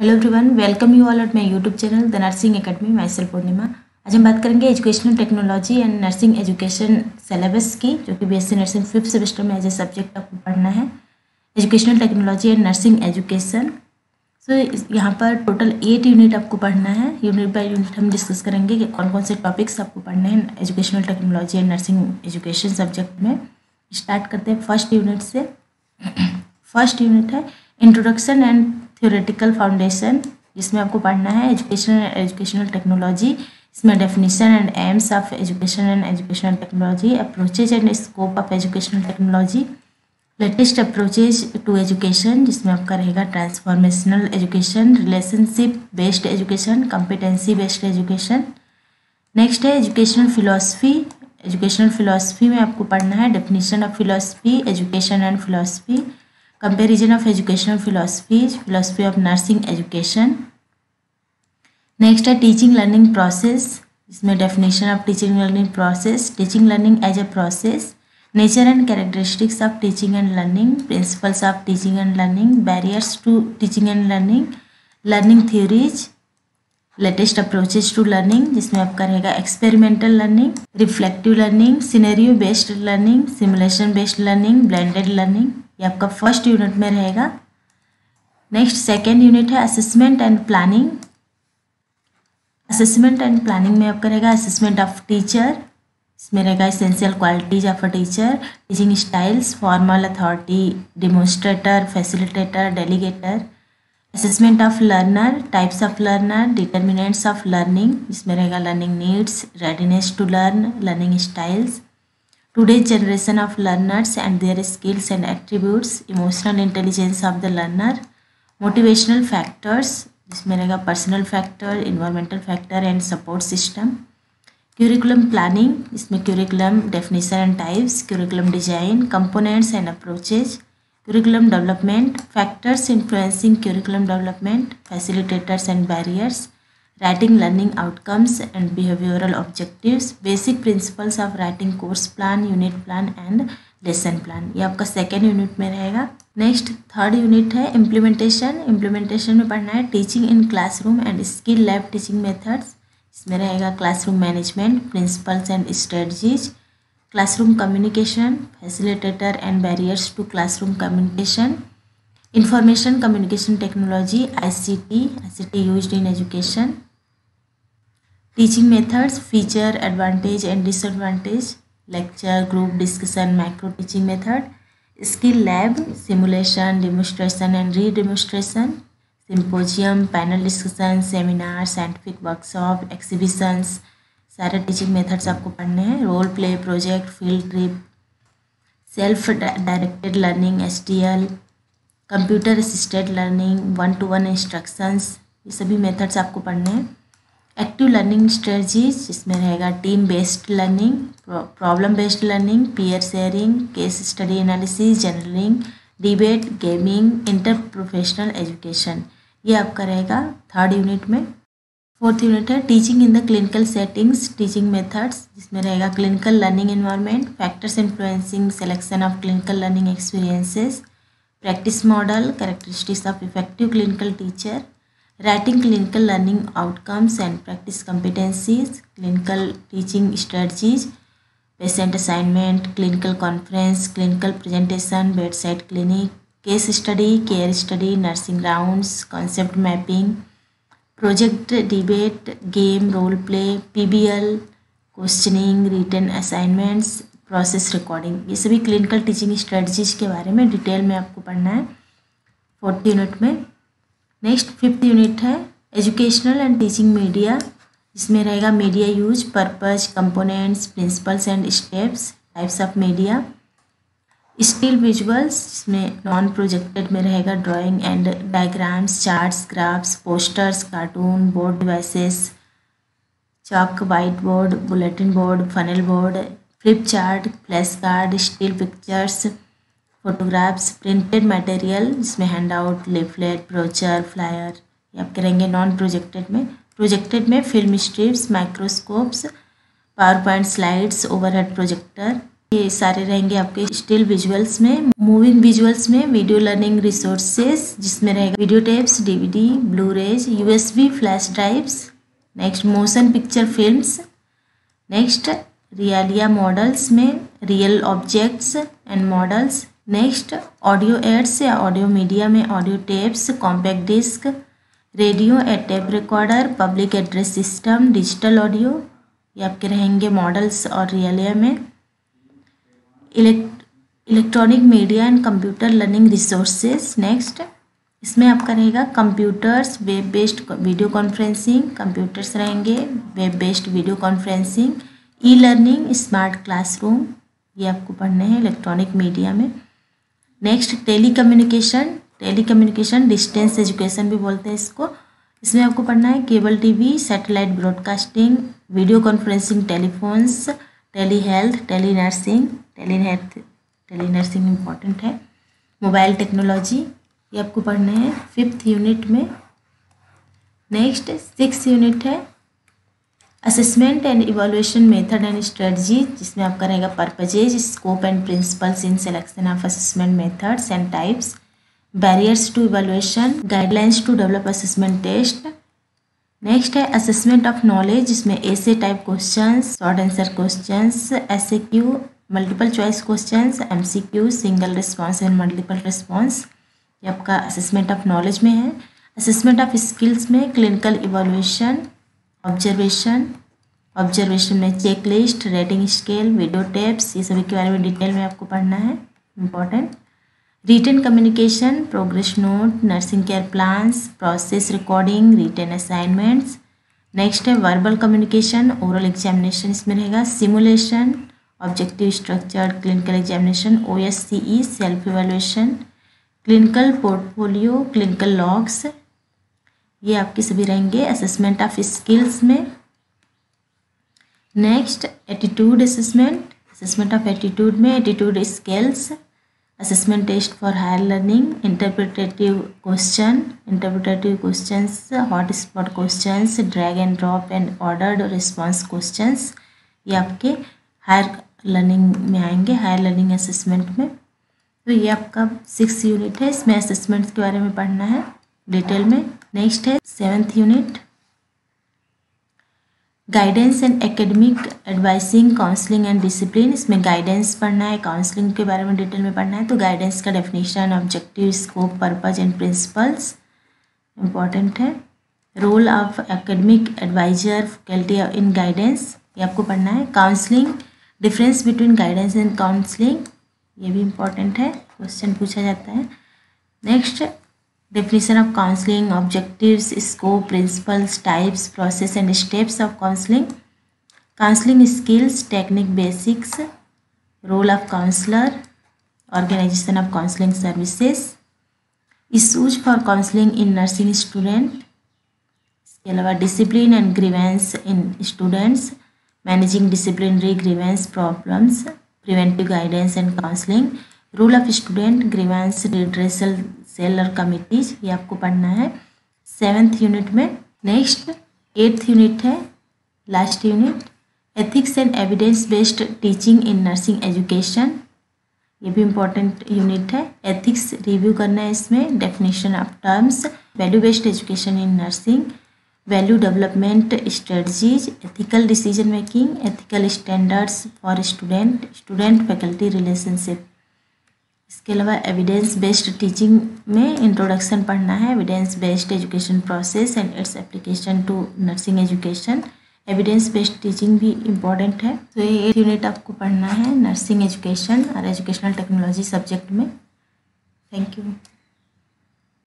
Hello everyone welcome you all at my YouTube channel the nursing academy myself Purnima आज हम बात करेंगे educational technology and nursing education syllabus की, जो कि बीएससी नर्सिंग फिफ्थ सेमेस्टर में एज ए सब्जेक्ट आपको पढ़ना है। Educational technology and nursing education so यहाँ पर टोटल एट यूनिट आपको पढ़ना है। यूनिट बाई यूनिट हम डिस्कस करेंगे कि कौन कौन से टॉपिक्स आपको पढ़ने हैं educational technology and nursing education subject में। स्टार्ट करते हैं फ़र्स्ट यूनिट से। फ़र्स्ट यूनिट है इंट्रोडक्शन एंड थियोरेटिकल फाउंडेशन जिसमें आपको पढ़ना है एजुकेशन एजुकेशनल टेक्नोलॉजी इसमें definition and aims of education and educational technology approaches and scope of educational technology latest approaches to education जिसमें आपका रहेगा transformational education relationship based education competency based education next है educational philosophy educational philosophy में आपको पढ़ना है definition of philosophy education and philosophy comparison of educational philosophies philosophy of nursing education next है teaching learning process इसमें definition of teaching learning process teaching learning as a process nature and characteristics of teaching and learning principles of teaching and learning barriers to teaching and learning learning theories latest approaches to learning जिसमें आपका रहेगा experimental learning reflective learning scenario based learning simulation based learning blended learning ये आपका first unit में रहेगा। Next second unit है assessment and planning assessment and planning में आपका रहेगा असेसमेंट ऑफ़ टीचर इसमें रहेगा essential qualities of a teacher teaching styles formal authority demonstrator facilitator delegator assessment of learner types of learner determinants of learning इसमें रहेगा learning needs readiness to learn learning styles today's generation of learners and their skills and attributes emotional intelligence of the learner motivational factors जिसमें रहेगा personal factor environmental factor and support system curriculum planning इसमें curriculum definition and types curriculum design components and approaches curriculum development factors influencing curriculum development facilitators and barriers writing learning outcomes and behavioral objectives basic principles of writing course plan unit plan and lesson plan ये आपका second unit में रहेगा next third unit है implementation implementation में पढ़ना है teaching in classroom and skill lab teaching methods इसमें रहेगा classroom management principles and strategies classroom communication facilitator and barriers to classroom communication information communication technology ict ict used in education teaching methods feature advantage and disadvantage lecture group discussion micro teaching method skill lab simulation demonstration and redemonstration symposium panel discussion seminar scientific workshop exhibitions सारे teaching methods आपको पढ़ने हैं। Role play project field trip self directed learning S T L computer assisted learning one to one instructions ये सभी methods आपको पढ़ने हैं। Active learning strategies जिसमें रहेगा team based learning problem based learning peer sharing case study analysis journaling debate gaming interprofessional education ये आपका रहेगा थर्ड यूनिट में। फोर्थ यूनिट है teaching in the clinical settings teaching methods जिसमें रहेगा clinical learning environment factors influencing selection of clinical learning experiences practice model characteristics of effective clinical teacher writing clinical learning outcomes and practice competencies clinical teaching strategies patient assignment clinical conference clinical presentation bedside clinic case study care study nursing rounds concept mapping project debate game role play PBL questioning written assignments process recording ये सभी clinical teaching strategies के बारे में detail में आपको पढ़ना है। Fourth unit में नेक्स्ट फिफ्थ यूनिट है एजुकेशनल एंड टीचिंग मीडिया इसमें रहेगा media use purpose components principles and steps types of media still visuals जिसमें नॉन प्रोजेक्टेड में रहेगा drawing and diagrams charts graphs posters cartoon board devices chalk white board bulletin board flannel board flip chart flash card still pictures photographs printed material जिसमें handout leaflet brochure flyer ये आप करेंगे non projected में। Projected में film strips microscopes PowerPoint slides overhead projector ये सारे रहेंगे आपके स्टिल विजुअल्स में। मूविंग विजुअल्स में वीडियो लर्निंग रिसोर्सेस जिसमें रहेगा video tapes DVD Blu rays USB flash drives next motion picture films next realia models में real objects and models next, audio aids या ऑडियो मीडिया में audio tapes, compact disc, radio a tape recorder, public address system, digital audio, ये आपके रहेंगे models और realia में। Electronic media and computer learning resources next, इसमें आपका रहेगा computers web based video conferencing, computers रहेंगे web based video conferencing e learning smart classroom, ये आपको पढ़ने हैं इलेक्ट्रॉनिक मीडिया में। Next telecommunication telecommunication distance education भी बोलते हैं इसको। इसमें आपको पढ़ना है cable TV satellite broadcasting video conferencing telephones telehealth telenursing telehealth telenursing important है। मोबाइल टेक्नोलॉजी ये आपको पढ़ना है। फिफ्थ यूनिट में। नेक्स्ट सिक्स यूनिट है। Assessment and evolution method and strategy जिसमें आपका रहेगा purposes scope and principles in selection of assessment methods and types barriers to evolution guidelines to develop assessment test next है assessment of knowledge जिसमें ऐसे type question short answer question A Q multiple choice question M C Q single response and multiple response ये आपका assessment of knowledge में है। Assessment of skills में clinical evolution observation observation में checklist rating scale video tapes ये सभी के बारे में डिटेल में आपको पढ़ना है important written communication progress note nursing care plans process recording written assignments next है वर्बल कम्युनिकेशन ओरल एग्जामिनेशन इसमें रहेगा. Simulation objective structure clinical examination O S C E self evaluation clinical portfolio clinical logs ये आपके सभी रहेंगे assessment of skills में। Next attitude assessment assessment of attitude में attitude skills assessment test for higher learning interpretative question interpretative questions hot spot questions drag and drop and ordered response questions ये आपके higher learning में आएँगे higher learning assessment में। तो ये आपका six unit है। इसमें असेसमेंट्स के बारे में पढ़ना है। डिटेल में नेक्स्ट है seventh unit guidance and academic advising counselling and discipline इसमें गाइडेंस पढ़ना है काउंसलिंग के बारे में डिटेल में पढ़ना है तो गाइडेंस का definition objective scope purpose and principles important है. Role of academic advisor faculty in guidance ये आपको पढ़ना है. Counselling difference between guidance and counselling ये भी इंपॉर्टेंट है. क्वेश्चन पूछा जाता है. Next definition of counseling objectives scope principles types process and steps of counseling counseling skills technique basics role of counselor organization of counseling services issues for counseling in nursing student इसके अलावा discipline and grievance in students managing disciplinary grievance problems preventive guidance and counselling rule of student grievance redressal Cell or committees ये आपको पढ़ना है। Seventh unit में next, eighth unit है, last unit. Ethics and evidence based teaching in nursing education, ये भी important unit है। Ethics review करना है इसमें definition of terms value based education in nursing value development strategies ethical decision making ethical standards for student student faculty relationship इसके अलावा evidence based teaching में introduction पढ़ना है evidence based education process and its application to nursing education evidence based teaching भी important है। तो ये unit आपको पढ़ना है नर्सिंग एजुकेशन और एजुकेशनल टेक्नोलॉजी सब्जेक्ट में। Thank you